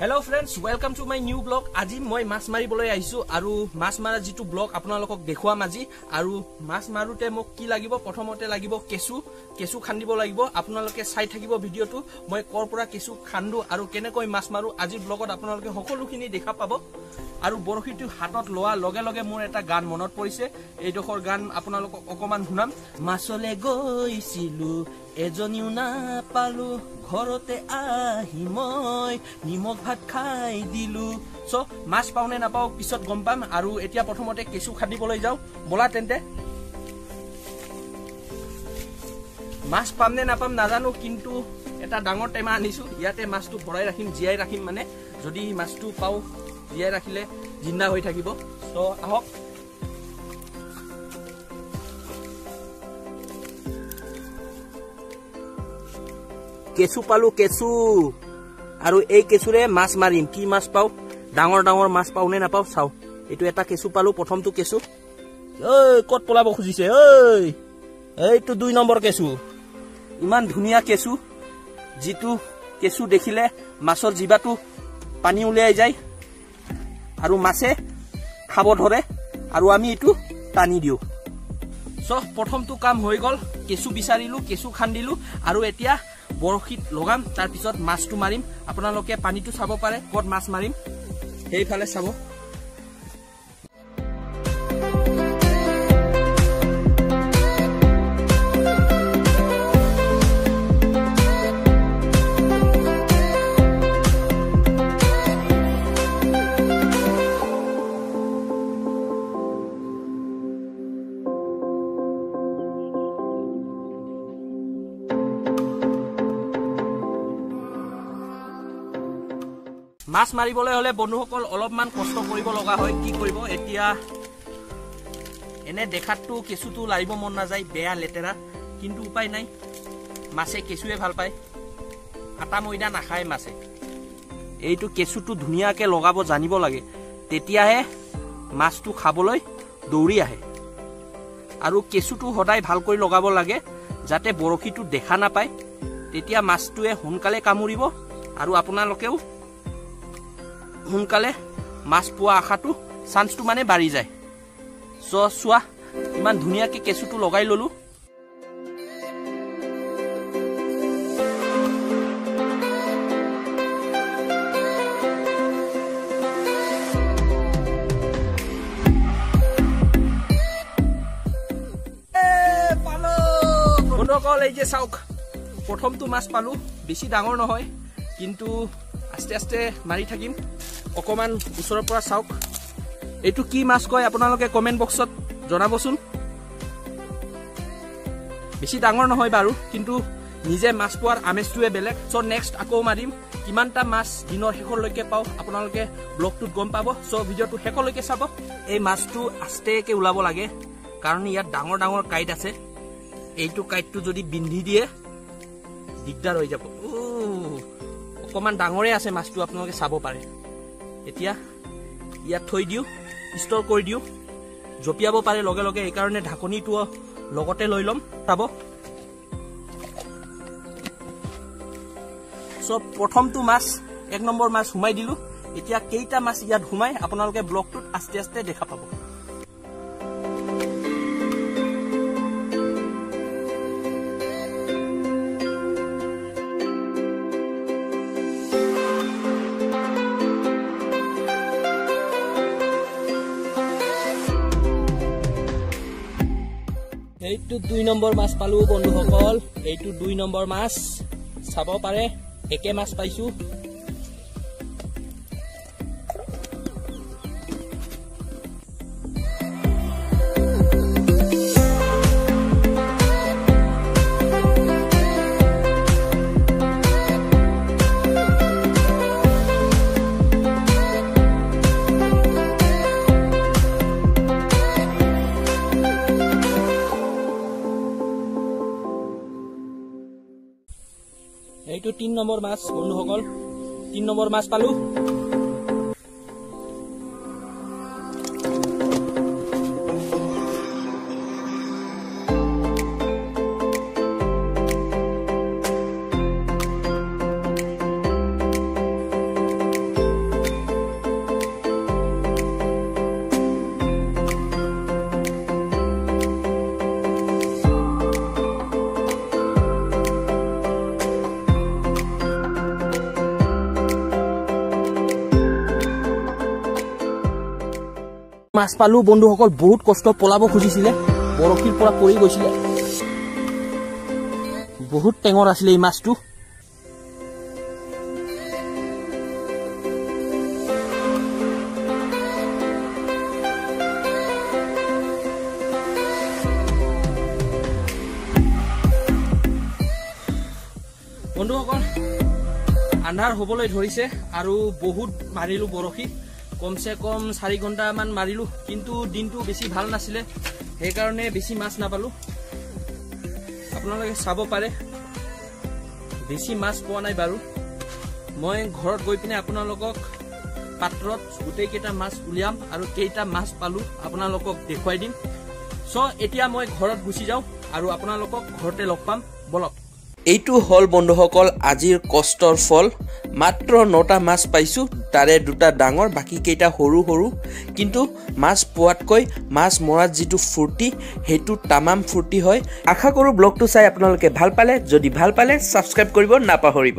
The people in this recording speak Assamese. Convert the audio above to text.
Hello' friends welcome to my new blog আজি মই মাছ মাৰিবলৈ আহিছোঁ আৰু মাছ মৰা যিটো ব্লগ আপোনালোকক দেখুৱাম আজি আৰু মাছ মাৰোঁতে মোক কি লাগিব? প্ৰথমতে লাগিব কেঁচু কেঁচু খান্দিব লাগিব। আপোনালোকে চাই থাকিব ভিডিঅ'টো। মই ক'ৰ পৰা কেঁচু খান্দো আৰু কেনেকৈ মাছ মাৰোঁ আজিৰ ব্লগত আপোনালোকে সকলোখিনি দেখা পাব। আৰু বৰশীটো হাতত লোৱাৰ লগে লগে মোৰ এটা গান মনত পৰিছে। এইডোখৰ গান আপোনালোকক অকণমান শুনাম। মাছলৈ গৈছিলো এজনীও নাপালো ঘৰতে আহি মই নিমখ ভাত খাই দিলো। চ' মাছ পাওঁ নে নাপাওঁ পিছত গম পাম আৰু এতিয়া প্ৰথমতে কেঁচু খান্দিবলৈ যাওঁ। ব'লা তেন্তে। মাছ পাম নে নাপাম নাজানো কিন্তু এটা ডাঙৰ টেমা আনিছো। ইয়াতে মাছটো ভৰাই ৰাখিম জীয়াই ৰাখিম মানে। যদি মাছটো পাওঁ জীয়াই ৰাখিলে জিন্দা হৈ থাকিব। চ' আহক। কেঁচু পালো কেঁচু। আৰু এই কেঁচুৰে মাছ মাৰিম। কি মাছ পাওঁ? ডাঙৰ ডাঙৰ মাছ পাওঁ নে নাপাওঁ? চাওঁ। এইটো এটা কেঁচু পালো প্ৰথমটো কেঁচু। ঐ ক'ত পলাব খুজিছে? ঐ এইটো দুই নম্বৰ কেঁচু। ইমান ধুনীয়া কেঁচু। যিটো কেঁচু দেখিলে মাছৰ জিভাটো পানী উলিয়াই যায় আৰু মাছে খাব ধৰে। আৰু আমি এইটো টানি দিওঁ। চ' প্ৰথমটো কাম হৈ গ'ল। কেঁচু বিচাৰিলোঁ কেঁচু খান্দিলোঁ আৰু এতিয়া বৰশীত লগাম। তাৰপিছত মাছটো মাৰিম। আপোনালোকে পানীটো চাব পাৰে ক'ত মাছ মাৰিম। সেইফালে চাব। মাছ মাৰিবলৈ হলে বন্ধুসকল অলপমান কষ্ট কৰিব লগা হয়। কি কৰিব? এতিয়া এনে দেখাতটো কেঁচুটো লাৰিব মন নাযায় বেয়া লেতেৰা। কিন্তু উপায় নাই। মাছে কেঁচুৱে ভাল পায়। আটা ময়দা নাখায় মাছে। এইটো কেঁচুটো ধুনীয়াকৈ লগাব জানিব লাগে। তেতিয়াহে মাছটো খাবলৈ দৌৰি আহে। আৰু কেঁচুটো সদায় ভালকৈ লগাব লাগে যাতে বৰশীটো দেখা নাপায়। তেতিয়া মাছটোৱে সোনকালে কামুৰিব আৰু আপোনালোকেও সোনকালে মাছ পোৱা আশাটো চান্সটো মানে বাঢ়ি যায়। চ' চোৱা ইমান ধুনীয়াকৈ কেঁচুটো লগাই ল'লোঁ। বন্ধুসকল এই যে চাওক প্ৰথমটো মাছ পালোঁ। বেছি ডাঙৰ নহয় কিন্তু আস্তে আস্তে মাৰি থাকিম। অকণমান ওচৰৰ পৰা চাওক। এইটো কি মাছ কয় আপোনালোকে কমেণ্ট বক্সত জনাবচোন। বেছি ডাঙৰ নহয় বাৰু কিন্তু নিজে মাছ পোৱাৰ আমেজটোৱে বেলেগ। চ' নেক্সট আকৌ মাৰিম। কিমানটা মাছ দিনৰ শেষলৈকে পাওঁ আপোনালোকে ব্লগটোত গম পাব। চ' ভিডিঅ'টো শেষলৈকে চাব। এই মাছটো আস্তেকৈ ওলাব লাগে কাৰণ ইয়াত ডাঙৰ ডাঙৰ কাঁইট আছে। এইটো কাঁইটটো যদি বিন্ধি দিয়ে দিগদাৰ হৈ যাব। অকণমান ডাঙৰে আছে মাছটো আপোনালোকে চাব পাৰে। এতিয়া ইয়াত থৈ দিওঁ ষ্ট'ৰ কৰি দিওঁ জঁপিয়াব পাৰে লগে লগে এইকাৰণে ঢাকনিটো লগতে লৈ ল'ম চাব। চব প্ৰথমটো মাছ এক নম্বৰ মাছ সোমাই দিলোঁ। এতিয়া কেইটা মাছ ইয়াত সোমাই আপোনালোকে ব্লগটোত আস্তে আস্তে দেখা পাব। এইটো দুই নম্বৰ মাছ পালো বন্ধুসকল। এইটো দুই নম্বৰ মাছ। চাব পাৰে একে মাছ পাইছো। এইটো তিন নম্বৰ মাছ বন্ধুসকল। তিন নম্বৰ মাছ পালো। মাছ পালো বন্ধুসকল বহুত কষ্ট পলাব খুজিছিলে বৰশীৰ পৰা পৰি গৈছিলে। বহুত টেঙৰ আছিলে এই মাছটো। বন্ধুসকল আন্ধাৰ হবলৈ ধৰিছে আৰু বহুত মাৰিলো বৰশী। কমচে কম চাৰি ঘণ্টামান মাৰিলো কিন্তু দিনটো বেছি ভাল নাছিলে সেইকাৰণে বেছি মাছ নাপালো। আপোনালোকে চাব পাৰে বেছি মাছ পোৱা নাই বাৰু। মই ঘৰত গৈ পিনে আপোনালোকক পাত্ৰত গোটেইকেইটা মাছ উলিয়াম আৰু কেইটা মাছ পালো আপোনালোকক দেখুৱাই দিম। চ' এতিয়া মই ঘৰত গুচি যাওঁ আৰু আপোনালোকক ঘৰতে লগ পাম। বলক। এইটো হ'ল বন্ধুসকল আজিৰ কষ্টৰ ফল। মাত্ৰ নটা মাছ পাইছোঁ তাৰে দুটা ডাঙৰ বাকীকেইটা সৰু সৰু। কিন্তু মাছ পোৱাতকৈ মাছ মৰাত যিটো ফূৰ্তি সেইটো তামাম ফূৰ্তি হয়। আশা কৰোঁ ব্লগটো চাই আপোনালোকে ভাল পালে। যদি ভাল পালে ছাবস্ক্ৰাইব কৰিব নাপাহৰিব।